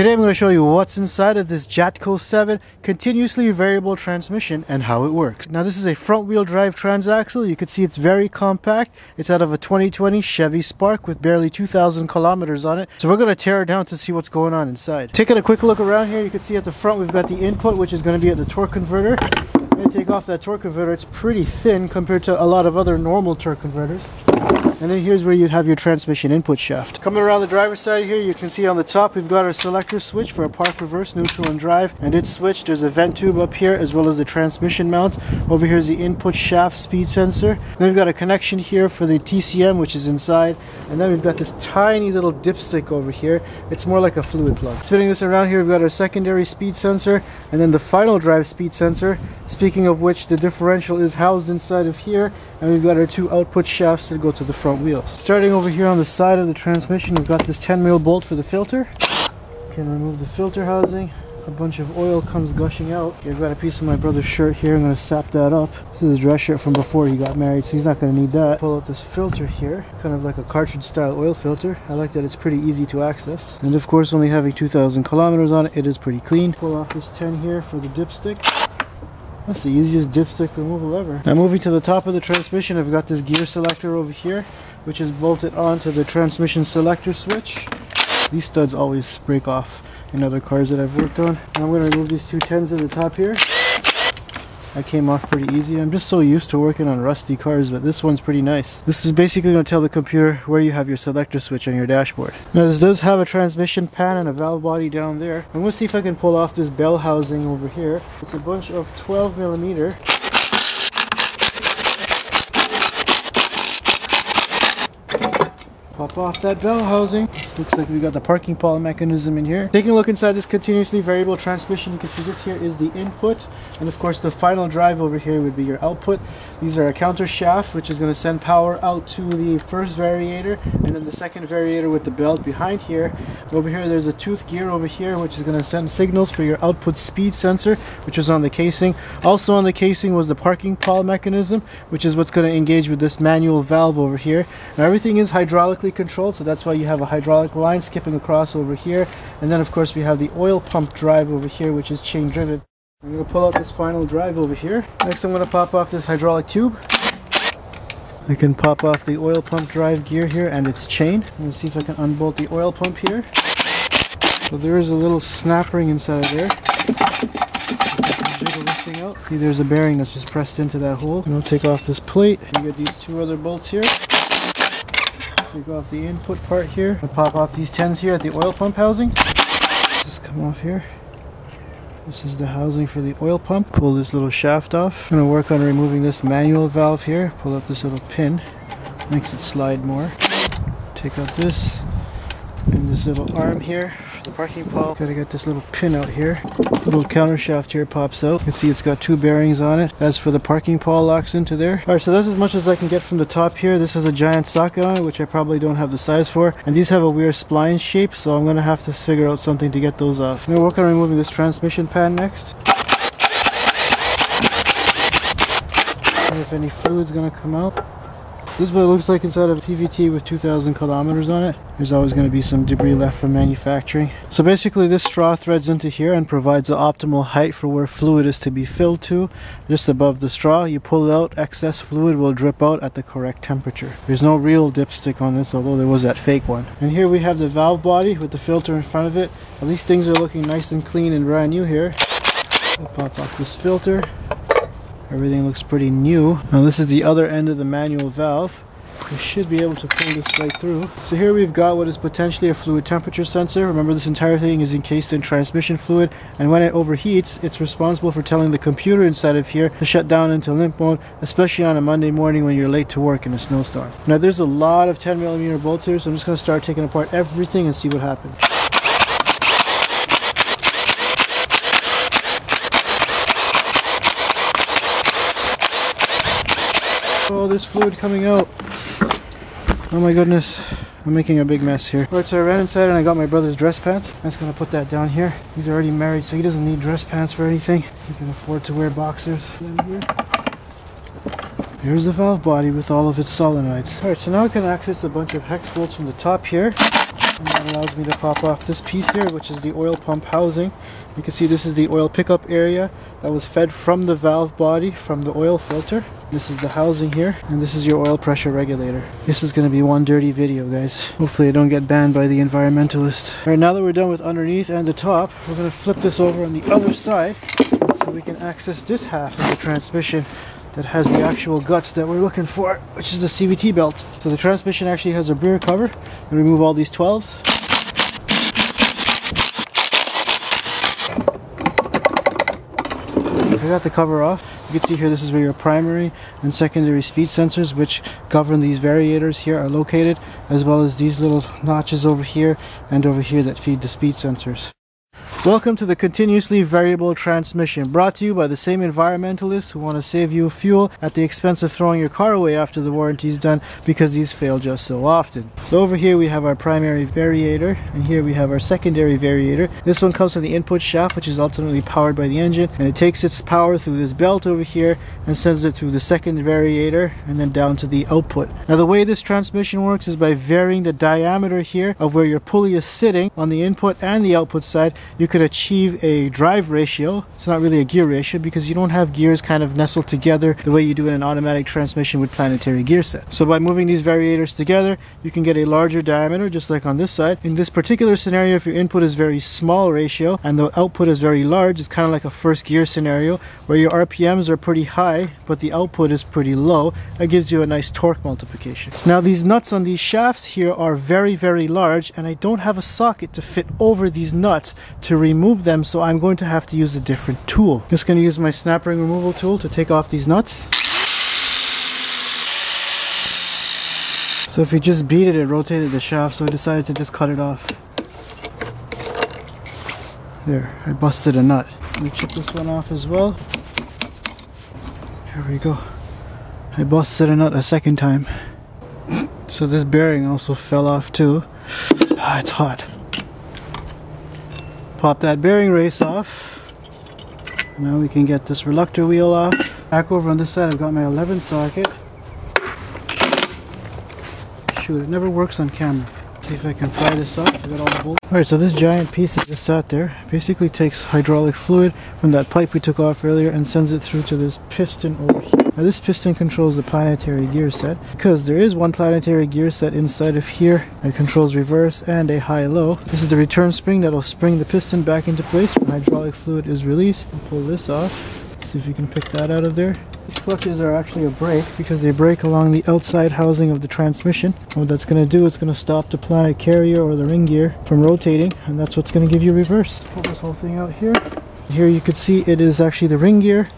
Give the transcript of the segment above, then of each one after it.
Today I'm going to show you what's inside of this Jatco 7 continuously variable transmission and how it works. Now this is a front wheel drive transaxle. You can see it's very compact. It's out of a 2020 Chevy Spark with barely 2,000 kilometers on it. So we're going to tear it down to see what's going on inside. Taking a quick look around here, you can see at the front we've got the input which is going to be at the torque converter. To take off that torque converter. It's pretty thin compared to a lot of other normal torque converters. And then here's where you'd have your transmission input shaft. Coming around the driver's side here, you can see on the top we've got our selector switch for a park reverse, neutral and drive. And it's switched, there's a vent tube up here as well as the transmission mount. Over here is the input shaft speed sensor. Then we've got a connection here for the TCM which is inside. And then we've got this tiny little dipstick over here. It's more like a fluid plug. Spinning this around here, we've got our secondary speed sensor and then the final drive speed sensor. Speaking of which, the differential is housed inside of here. And we've got our two output shafts that go to the front wheels. Starting over here on the side of the transmission, we've got this 10 mil bolt for the filter. Can remove the filter housing. A bunch of oil comes gushing out. I've got a piece of my brother's shirt here. I'm to sap that up. This is his dress shirt from before he got married, so he's not going to need that. Pull out this filter here, kind of like a cartridge style oil filter. I like that it's pretty easy to access. And of course, only having 2,000 kilometers on it, it is pretty clean. Pull off this 10 here for the dipstick. That's the easiest dipstick removal ever. Now moving to the top of the transmission, I've got this gear selector over here, which is bolted onto the transmission selector switch. These studs always break off in other cars that I've worked on. I'm going to remove these two tens at the top here. That came off pretty easy. I'm just so used to working on rusty cars, but this one's pretty nice. This is basically going to tell the computer where you have your selector switch on your dashboard. Now this does have a transmission pan and a valve body down there. I'm going to see if I can pull off this bell housing over here. It's a bunch of 12 millimeter Pop off that bell housing. Looks like we got the parking pawl mechanism in here. Taking a look inside this continuously variable transmission, you can see this here is the input. And of course the final drive over here would be your output. These are a counter shaft, which is going to send power out to the first variator. And then the second variator with the belt behind here. Over here there's a tooth gear over here, which is going to send signals for your output speed sensor, which was on the casing. Also on the casing was the parking pawl mechanism, which is what's going to engage with this manual valve over here. Now everything is hydraulically controlled so that's why you have a hydraulic line skipping across over here. And then of course we have the oil pump drive over here which is chain driven. I'm to pull out this final drive over here. Next I'm to pop off this hydraulic tube. I can pop off the oil pump drive gear here and its chain. Let me see if I can unbolt the oil pump here. So there is a little snap ring inside of there. See, there's a bearing that's just pressed into that hole. And I'll take off this plate. You get these two other bolts here. Take off the input part here. I'll pop off these 10s here at the oil pump housing. Just come off here. This is the housing for the oil pump. Pull this little shaft off. I'm to work on removing this manual valve here. Pull out this little pin. Makes it slide more. Take out this and this little arm here for the parking pawl. Gotta get this little pin out here. Little counter shaft here pops out. You can see it's got two bearings on it. As for the parking pawl locks into there. Alright, so that's as much as I can get from the top here. This has a giant socket on it, which I probably don't have the size for. And these have a weird spline shape, so I'm gonna have to figure out something to get those off. I'm gonna work on removing this transmission pan next. See if any fluid's gonna come out. This is what it looks like inside of a CVT with 2,000 kilometers on it. There's always going to be some debris left from manufacturing. So basically this straw threads into here and provides the optimal height for where fluid is to be filled to. Just above the straw, you pull it out, excess fluid will drip out at the correct temperature. There's no real dipstick on this, although there was that fake one. And here we have the valve body with the filter in front of it. At least things are looking nice and clean and brand new here. I'll pop off this filter. Everything looks pretty new. Now this is the other end of the manual valve. We should be able to pull this right through. So here we've got what is potentially a fluid temperature sensor. Remember this entire thing is encased in transmission fluid and when it overheats it's responsible for telling the computer inside of here to shut down into limp mode especially on a Monday morning when you're late to work in a snowstorm. Now there's a lot of 10 millimeter bolts here so I'm just going to start taking apart everything and see what happens. Oh, there's fluid coming out. Oh my goodness. I'm making a big mess here. Alright, so I ran inside and I got my brother's dress pants. I'm just gonna put that down here. He's already married, so he doesn't need dress pants for anything. He can afford to wear boxers. There's the valve body with all of its solenoids. Alright, so now I can access a bunch of hex bolts from the top here. And that allows me to pop off this piece here, which is the oil pump housing. You can see this is the oil pickup area that was fed from the valve body from the oil filter. This is the housing here, and this is your oil pressure regulator. This is going to be one dirty video, guys. Hopefully I don't get banned by the environmentalist. Alright, now that we're done with underneath and the top, we're going to flip this over on the other side so we can access this half of the transmission that has the actual guts that we're looking for, which is the CVT belt. So the transmission actually has a rear cover. We remove all these 12s. I got the cover off. You can see here this is where your primary and secondary speed sensors which govern these variators here are located as well as these little notches over here and over here that feed the speed sensors. Welcome to the continuously variable transmission brought to you by the same environmentalists who want to save you fuel at the expense of throwing your car away after the warranty is done because these fail just so often. So over here we have our primary variator and here we have our secondary variator. This one comes from the input shaft which is ultimately powered by the engine and it takes its power through this belt over here and sends it through the second variator and then down to the output. Now the way this transmission works is by varying the diameter here of where your pulley is sitting on the input and the output side you could achieve a drive ratio. It's not really a gear ratio because you don't have gears kind of nestled together the way you do in an automatic transmission with planetary gear set. So by moving these variators together, you can get a larger diameter just like on this side. In this particular scenario, if your input is very small ratio and the output is very large, it's kind of like a first gear scenario where your RPMs are pretty high, but the output is pretty low. That gives you a nice torque multiplication. Now these nuts on these shafts here are very, very large and I don't have a socket to fit over these nuts to remove them so I'm going to have to use a different tool. Just going to use my snap ring removal tool to take off these nuts. So if you just beat it, it rotated the shaft so I decided to just cut it off. There, I busted a nut. Let me chip this one off as well. Here we go. I busted a nut a second time. So this bearing also fell off too. Ah, it's hot. Pop that bearing race off. Now we can get this reluctor wheel off. Back over on this side I've got my 11 socket. Shoot, it never works on camera. See if I can pry this got all. Alright, so this giant piece that just sat there basically takes hydraulic fluid from that pipe we took off earlier and sends it through to this piston over here. Now this piston controls the planetary gear set because there is one planetary gear set inside of here that controls reverse and a high-low. This is the return spring that will spring the piston back into place when hydraulic fluid is released. Pull this off. See if you can pick that out of there. These clutches are actually a brake because they brake along the outside housing of the transmission. What that's going to do, it's going to stop the planet carrier or the ring gear from rotating and that's what's going to give you reverse. Pull this whole thing out here. Here you can see it is actually the ring gear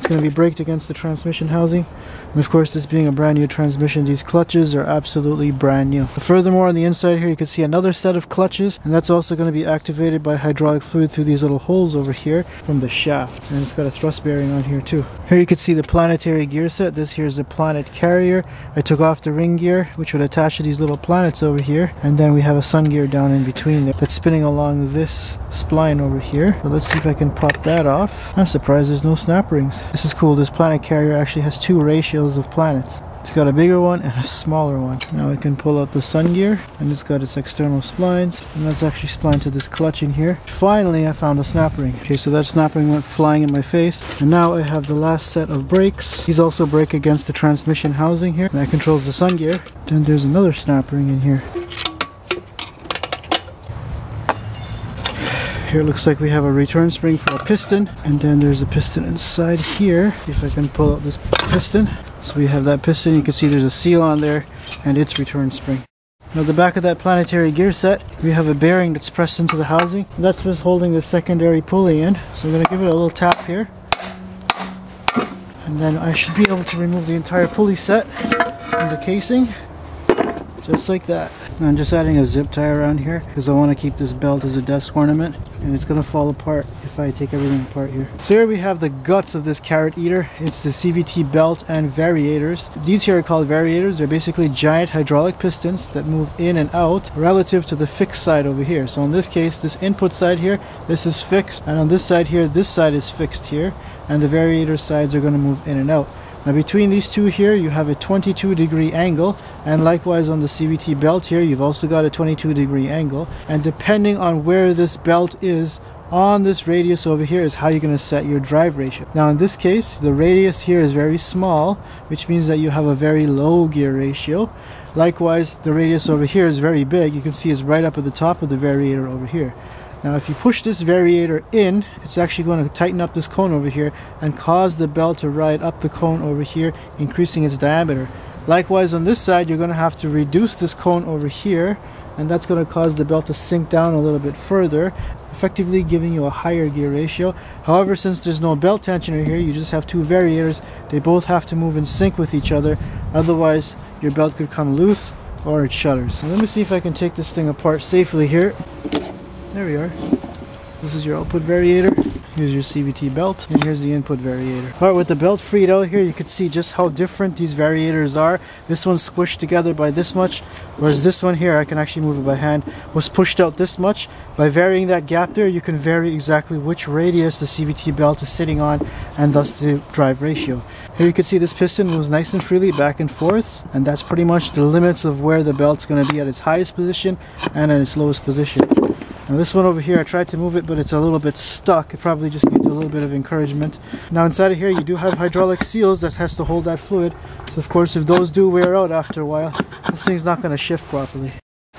it's going to be braked against the transmission housing. And of course, this being a brand new transmission, these clutches are absolutely brand new. Furthermore, on the inside here, you can see another set of clutches, and that's also going to be activated by hydraulic fluid through these little holes over here from the shaft. And it's got a thrust bearing on here too. Here you can see the planetary gear set. This here is the planet carrier. I took off the ring gear, which would attach to these little planets over here. And then we have a sun gear down in between there that's spinning along this spline over here. So let's see if I can pop that off. I'm surprised there's no snap rings. This is cool. This planet carrier actually has two ratios of planets. It's got a bigger one and a smaller one. Now I can pull out the sun gear and it's got its external splines and that's actually splined to this clutch in here. Finally I found a snap ring. Okay so that snap ring went flying in my face and now I have the last set of brakes. These also brake against the transmission housing here. That controls the sun gear. Then there's another snap ring in here. Here looks like we have a return spring for a piston and then there's a piston inside here. If I can pull out this piston. So we have that piston, you can see there's a seal on there and its return spring. Now the back of that planetary gear set, we have a bearing that's pressed into the housing. That's what's holding the secondary pulley in. So I'm going to give it a little tap here. And then I should be able to remove the entire pulley set from the casing. Just like that. I'm just adding a zip tie around here because I want to keep this belt as a desk ornament and it's to fall apart if I take everything apart here. So here we have the guts of this carrot eater. It's the CVT belt and variators. These here are called variators. They're basically giant hydraulic pistons that move in and out relative to the fixed side over here. So in this case, this input side here, this is fixed and on this side here, this side is fixed here and the variator sides are to move in and out. Now between these two here you have a 22 degree angle and likewise on the CVT belt here you've also got a 22 degree angle and depending on where this belt is on this radius over here is how you're going to set your drive ratio. Now in this case the radius here is very small which means that you have a very low gear ratio. Likewise the radius over here is very big you can see it's right up at the top of the variator over here. Now if you push this variator in, it's actually going to tighten up this cone over here and cause the belt to ride up the cone over here, increasing its diameter. Likewise on this side, you're going to have to reduce this cone over here, and that's going to cause the belt to sink down a little bit further, effectively giving you a higher gear ratio. However, since there's no belt tensioner here, you just have two variators. They both have to move in sync with each other, otherwise your belt could come loose or it shutters. Now let me see if I can take this thing apart safely here. There we are. This is your output variator. Here's your CVT belt, and here's the input variator. Alright, with the belt freed out here, you can see just how different these variators are. This one's squished together by this much, whereas this one here, I can actually move it by hand, was pushed out this much. By varying that gap there, you can vary exactly which radius the CVT belt is sitting on, and thus the drive ratio. Here you can see this piston moves nice and freely back and forth, and that's pretty much the limits of where the belt's going to be at its highest position and at its lowest position. Now this one over here, I tried to move it, but it's a little bit stuck. It probably just needs a little bit of encouragement. Now inside of here, you do have hydraulic seals that has to hold that fluid. So of course, if those do wear out after a while, this thing's not going to shift properly.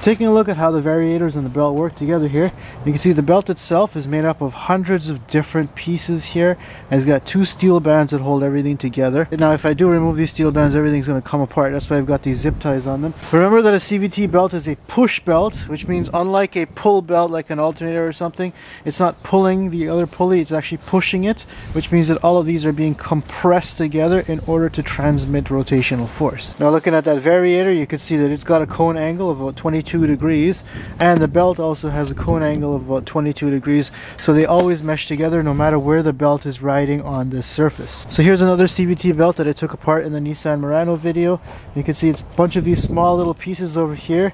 Taking a look at how the variators and the belt work together here, you can see the belt itself is made up of hundreds of different pieces here. And It's got two steel bands that hold everything together. Now if I do remove these steel bands, everything's going to come apart. That's why I've got these zip ties on them. Remember that a CVT belt is a push belt, which means unlike a pull belt like an alternator or something, it's not pulling the other pulley, it's actually pushing it, which means that all of these are being compressed together in order to transmit rotational force. Now looking at that variator, you can see that it's got a cone angle of about 22 22 degrees and the belt also has a cone angle of about 22 degrees so they always mesh together no matter where the belt is riding on the surface. So here's another CVT belt that I took apart in the Nissan Murano video. You can see it's a bunch of these small little pieces over here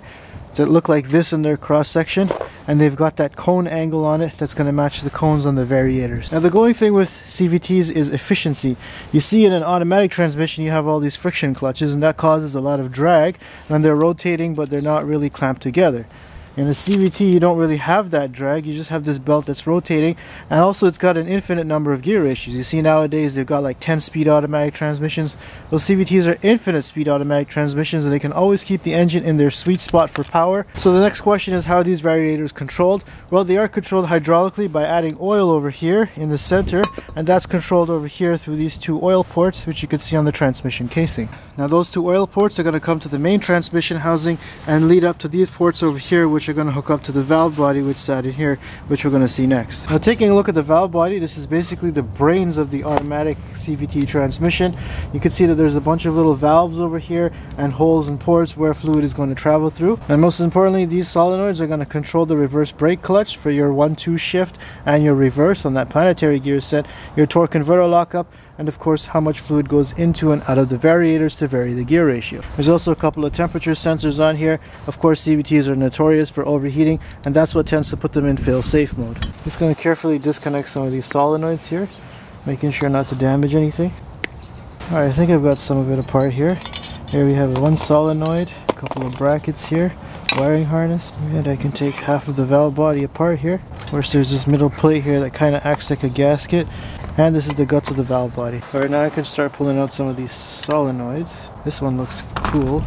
that look like this in their cross section and they've got that cone angle on it that's going to match the cones on the variators. Now the going thing with CVTs is efficiency. You see in an automatic transmission you have all these friction clutches and that causes a lot of drag when they're rotating but they're not really clamped together. In a CVT, you don't really have that drag. You just have this belt that's rotating. And also, it's got an infinite number of gear ratios. You see nowadays, they've got like 10 speed automatic transmissions. Those CVTs are infinite speed automatic transmissions, and they can always keep the engine in their sweet spot for power. So the next question is how are these variators controlled? Well, they are controlled hydraulically by adding oil over here in the center, and that's controlled over here through these two oil ports, which you can see on the transmission casing. Now, those two oil ports are going to come to the main transmission housing and lead up to these ports over here, which are going to hook up to the valve body which sat in here which we're going to see next. Now taking a look at the valve body this is basically the brains of the automatic CVT transmission. You can see that there's a bunch of little valves over here and holes and ports where fluid is going to travel through and most importantly these solenoids are going to control the reverse brake clutch for your 1-2 shift and your reverse on that planetary gear set, your torque converter lockup and of course how much fluid goes into and out of the variators to vary the gear ratio. There's also a couple of temperature sensors on here. Of course CVTs are notorious for overheating and that's what tends to put them in fail-safe mode. Just going to carefully disconnect some of these solenoids here, making sure not to damage anything. Alright, I think I've got some of it apart here. Here we have one solenoid, a couple of brackets here, wiring harness, and I can take half of the valve body apart here. Of course there's this middle plate here that kind of acts like a gasket and this is the guts of the valve body. Alright, now I can start pulling out some of these solenoids. This one looks cool.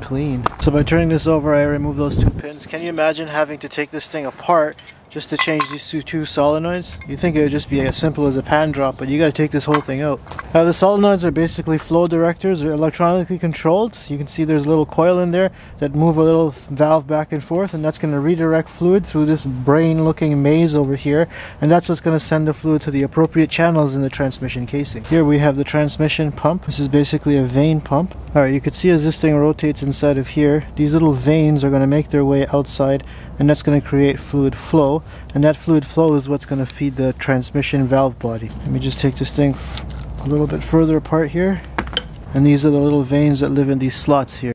Clean. So by turning this over, I remove those two pins. Can you imagine having to take this thing apart just to change these two, solenoids. You think it would just be as simple as a pan drop, but you got to take this whole thing out. Now the solenoids are basically flow directors, they're electronically controlled. You can see there's a little coil in there that move a little valve back and forth and that's going to redirect fluid through this brain looking maze over here and that's what's going to send the fluid to the appropriate channels in the transmission casing. Here we have the transmission pump. This is basically a vane pump. Alright, you can see as this thing rotates inside of here, these little vanes are going to make their way outside and that's going to create fluid flow and that fluid flow is what's going to feed the transmission valve body. Let me just take this thing a little bit further apart here and these are the little vanes that live in these slots here.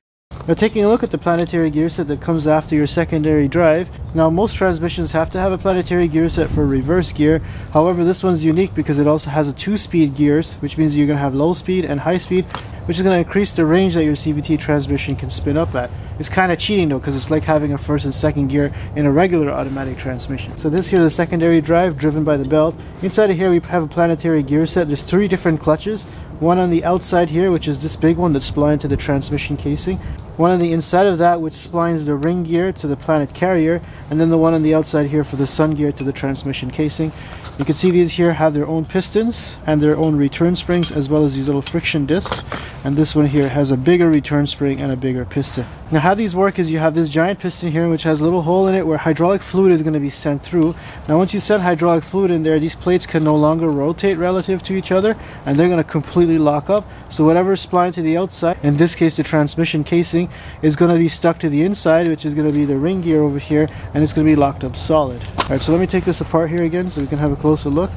Now taking a look at the planetary gear set that comes after your secondary drive, Now most transmissions have to have a planetary gear set for reverse gear. However, this one's unique because it also has a two-speed gears, which means you're going to have low speed and high speed, which is going to increase the range that your CVT transmission can spin up at. It's kind of cheating though because it's like having a first and second gear in a regular automatic transmission. So this here is a secondary drive driven by the belt. Inside of here we have a planetary gear set. There's three different clutches. One on the outside here which is this big one that's splined to the transmission casing. One on the inside of that which splines the ring gear to the planet carrier and then the one on the outside here for the sun gear to the transmission casing. You can see these here have their own pistons and their own return springs as well as these little friction discs and this one here has a bigger return spring and a bigger piston. Now how these work is you have this giant piston here which has a little hole in it where hydraulic fluid is going to be sent through. Now once you send hydraulic fluid in there these plates can no longer rotate relative to each other and they're going to completely lock up so whatever is splined to the outside, in this case the transmission casing, is going to be stuck to the inside which is going to be the ring gear over here and it's going to be locked up solid. Alright so let me take this apart here again so we can have a closer look.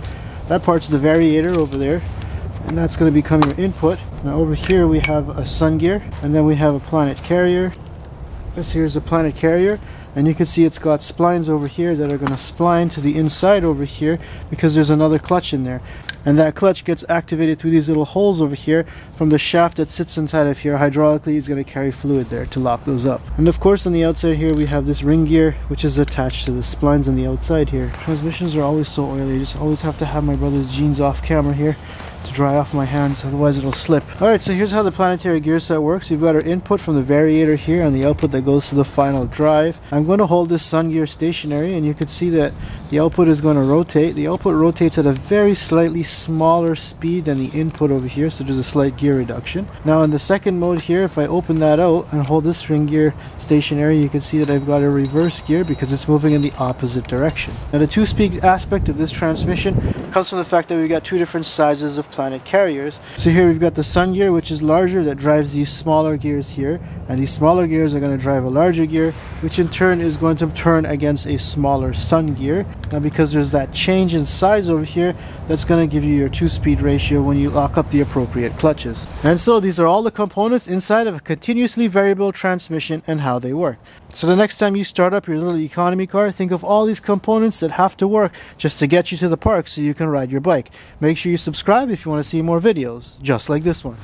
That part's the variator over there and that's going to become your input. Now over here we have a sun gear and then we have a planet carrier. This here's a planet carrier and you can see it's got splines over here that are going to spline to the inside over here because there's another clutch in there. And that clutch gets activated through these little holes over here from the shaft that sits inside of here. Hydraulically is going to carry fluid there to lock those up. And of course on the outside here we have this ring gear which is attached to the splines on the outside here. Transmissions are always so oily. You just always have to have my brother's jeans off camera here to dry off my hands otherwise it'll slip. Alright so here's how the planetary gear set works. You've got our input from the variator here and the output that goes to the final drive. I'm going to hold this sun gear stationary and you can see that the output is going to rotate. The output rotates at a very slightly smaller speed than the input over here so there's a slight gear reduction. Now in the second mode here if I open that out and hold this ring gear stationary you can see that I've got a reverse gear because it's moving in the opposite direction. Now the two-speed aspect of this transmission comes from the fact that we've got two different sizes of planet carriers. So here we've got the sun gear which is larger that drives these smaller gears here and these smaller gears are going to drive a larger gear which in turn is going to turn against a smaller sun gear. Now because there's that change in size over here that's going to give you your two speed ratio when you lock up the appropriate clutches. And so these are all the components inside of a continuously variable transmission and how they work. So the next time you start up your little economy car, think of all these components that have to work just to get you to the park so you can ride your bike. Make sure you subscribe if you want to see more videos, just like this one.